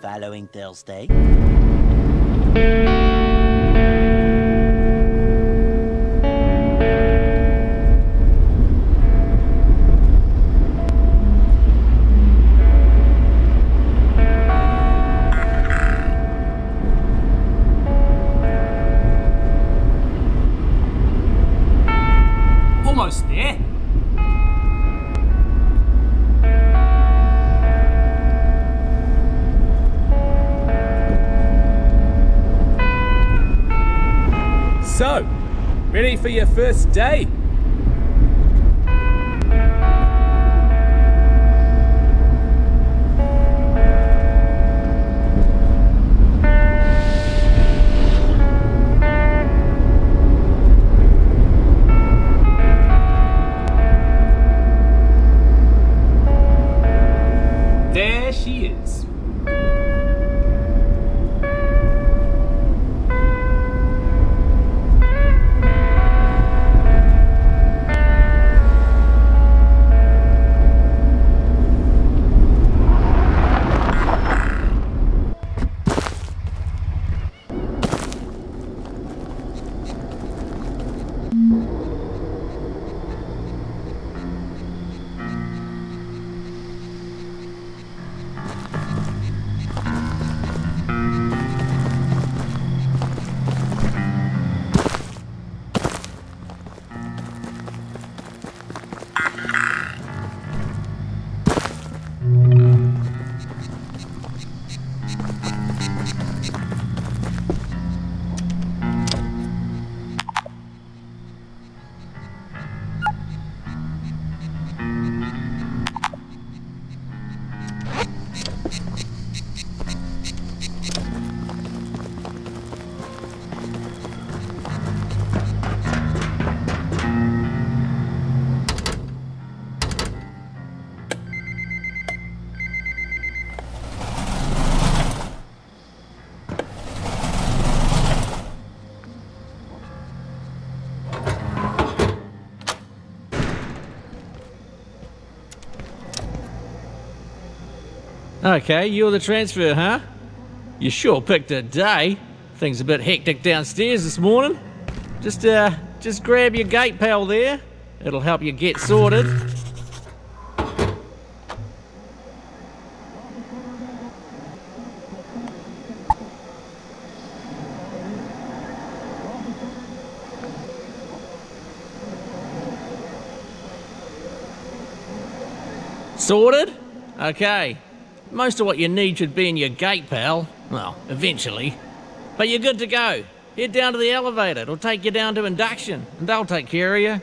following Thursday. For your first day? Okay, you're the transfer, huh? You sure picked a day. Things a bit hectic downstairs this morning. Just, uh, just grab your gate pal there. It'll help you get sorted. Sorted? Okay. Most of what you need should be in your gate, pal. Well, eventually. But you're good to go. Head down to the elevator. It'll take you down to induction, and they'll take care of you.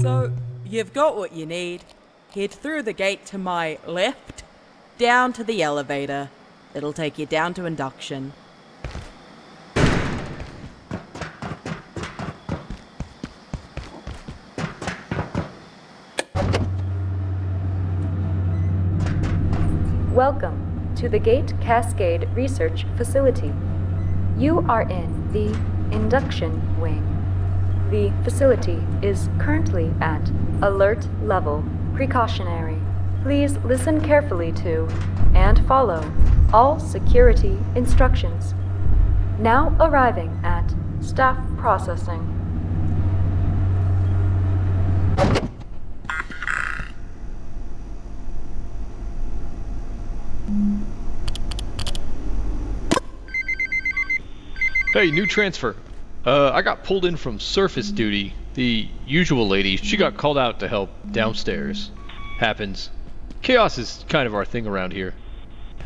So, you've got what you need. Head through the gate to my left, down to the elevator. It'll take you down to induction. Welcome to the Gate Cascade Research Facility. You are in the induction wing. The facility is currently at alert level precautionary. Please listen carefully to and follow all security instructions. Now arriving at staff processing. Hey, new transfer. Uh, I got pulled in from surface duty. The usual lady, she got called out to help downstairs. Happens. Chaos is kind of our thing around here.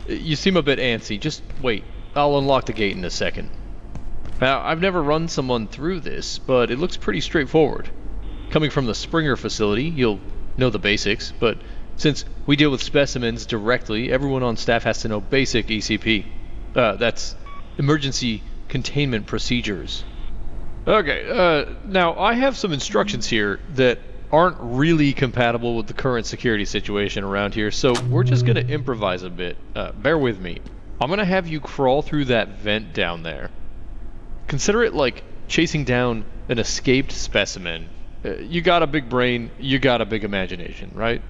Uh, You seem a bit antsy. Just wait. I'll unlock the gate in a second. Now, I've never run someone through this, but it looks pretty straightforward. Coming from the Springer facility, you'll know the basics, but Since we deal with specimens directly, everyone on staff has to know basic ECP. Uh, that's emergency containment procedures. Okay, uh, now I have some instructions here that aren't really compatible with the current security situation around here, so we're just gonna improvise a bit. Uh, bear with me. I'm gonna have you crawl through that vent down there. Consider it like chasing down an escaped specimen. Uh, you got a big brain, you got a big imagination, right?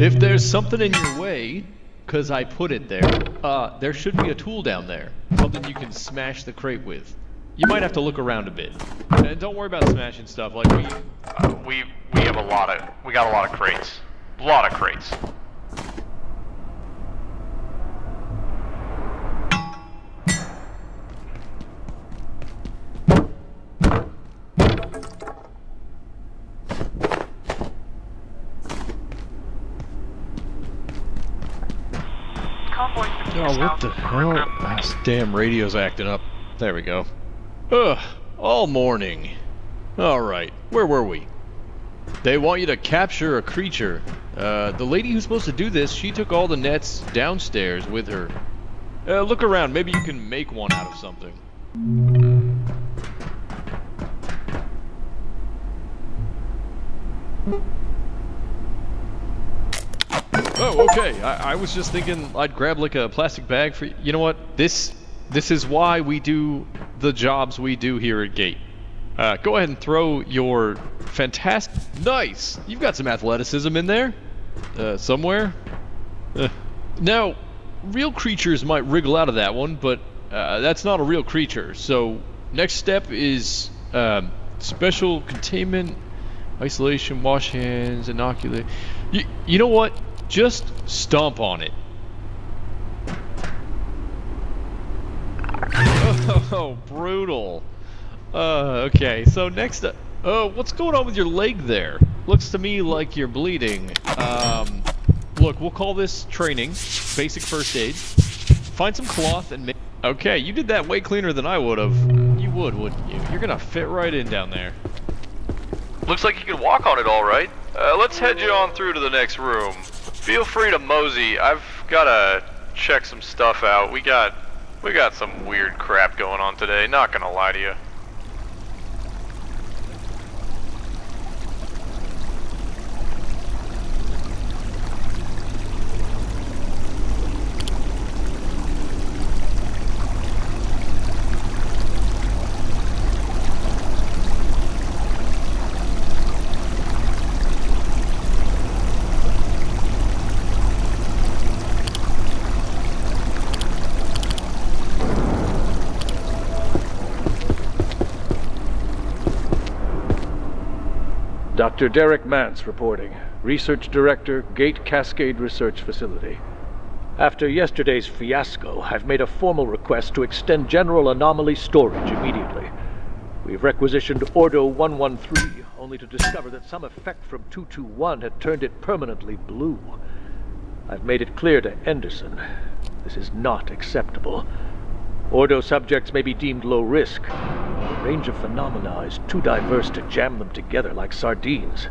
If there's something in your way, because I put it there, uh, there should be a tool down there. Something you can smash the crate with. You might have to look around a bit. And don't worry about smashing stuff, like we... Uh, we we have a lot of we got a lot of crates, a lot of crates. Oh, what the hell? This damn radio's acting up. There we go. Ugh, all morning. Alright, where were we? They want you to capture a creature. Uh, the lady who's supposed to do this, she took all the nets downstairs with her. Uh, look around, maybe you can make one out of something. Oh, okay. I, I was just thinking I'd grab like a plastic bag for you know what? This this is why we do the jobs we do here at Gate. Uh, go ahead and throw your fantastic. Nice. You've got some athleticism in there, uh, somewhere. Uh, now, real creatures might wriggle out of that one, but uh, that's not a real creature. So next step is um, special containment, isolation, wash hands, inoculate. You, you know what? Just stomp on it. Oh, brutal. Uh, okay, so next up, oh, what's going on with your leg there? Looks to me like you're bleeding. Um, look, we'll call this training, basic first aid. Find some cloth and make... Okay, you did that way cleaner than I would have. You would, wouldn't you? You're gonna fit right in down there. Looks like you can walk on it all right. Uh, let's head you on through to the next room. Feel free to mosey. I've gotta check some stuff out. We got we got some weird crap going on today. Not gonna lie to you. Dr. Derek Mance reporting, Research Director, Gate Cascade Research Facility. After yesterday's fiasco, I've made a formal request to extend general anomaly storage immediately. We've requisitioned Ordo 113, only to discover that some effect from 221 had turned it permanently blue. I've made it clear to Anderson. This is not acceptable. Ordo subjects may be deemed low risk. The range of phenomena is too diverse to jam them together like sardines.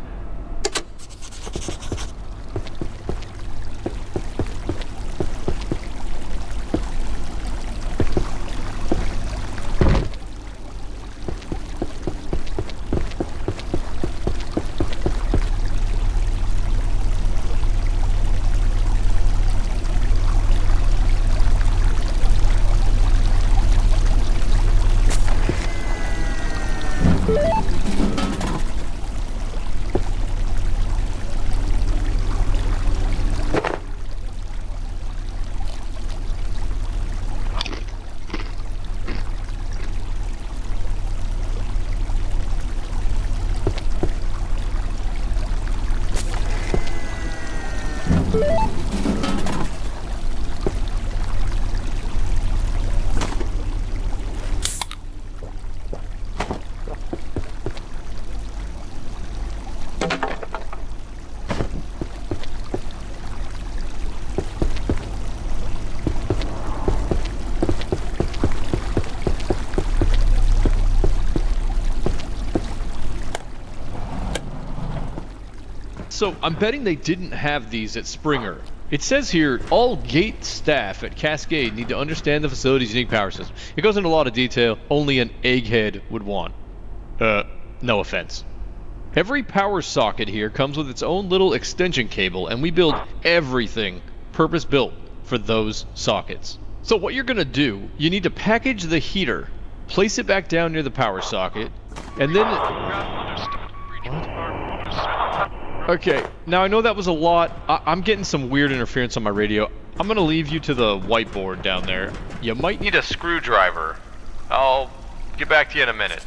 So I'm betting they didn't have these at Springer. It says here, all gate staff at Cascade need to understand the facility's unique power system. It goes into a lot of detail only an egghead would want. Uh, no offense. Every power socket here comes with its own little extension cable, and we build everything purpose-built for those sockets. So what you're gonna do, you need to package the heater, place it back down near the power socket, and then... Okay, now I know that was a lot. I I'm getting some weird interference on my radio. I'm gonna leave you to the whiteboard down there. You might Need a screwdriver. I'll get back to you in a minute.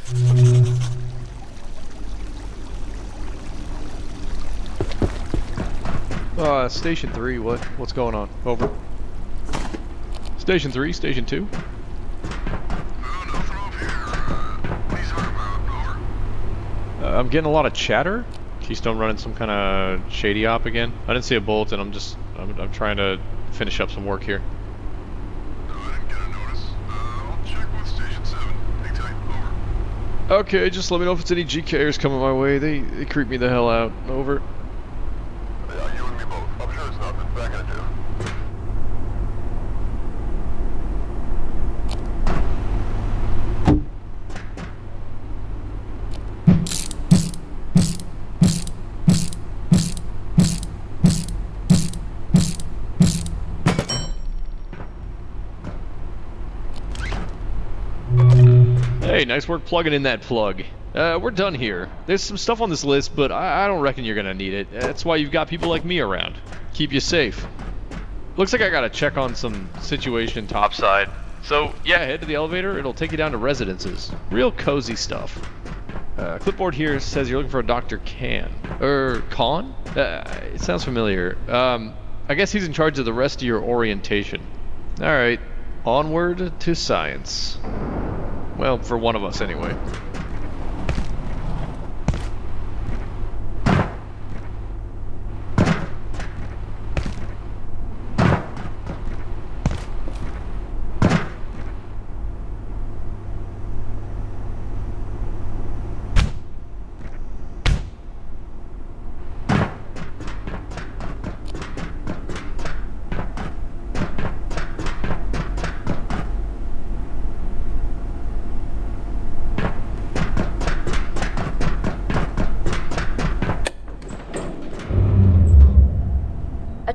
Uh, station three, what? What's going on? Over. Station three, station two. Uh, I'm getting a lot of chatter. Keystone running some kind of shady op again. I didn't see a bolt, and I'm just, I'm, I'm trying to finish up some work here. Okay, just let me know if it's any GKers coming my way. They, they creep me the hell out. Over. Hey, nice work plugging in that plug. Uh, we're done here. There's some stuff on this list, but I, I don't reckon you're gonna need it. That's why you've got people like me around. Keep you safe. Looks like I gotta check on some situation topside. So, yeah, head to the elevator. It'll take you down to residences. Real cozy stuff. Uh, clipboard here says you're looking for a Dr. Can. Er, Khan? Uh, it sounds familiar. Um, I guess he's in charge of the rest of your orientation. Alright, onward to science. Well, for one of us anyway.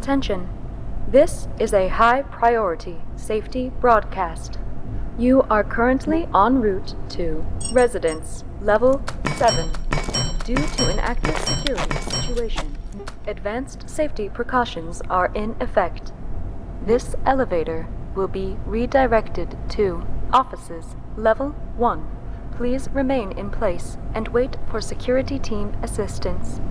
Attention. This is a high priority safety broadcast. You are currently en route to Residence Level 7 due to an active security situation. Advanced safety precautions are in effect. This elevator will be redirected to Offices Level 1. Please remain in place and wait for security team assistance.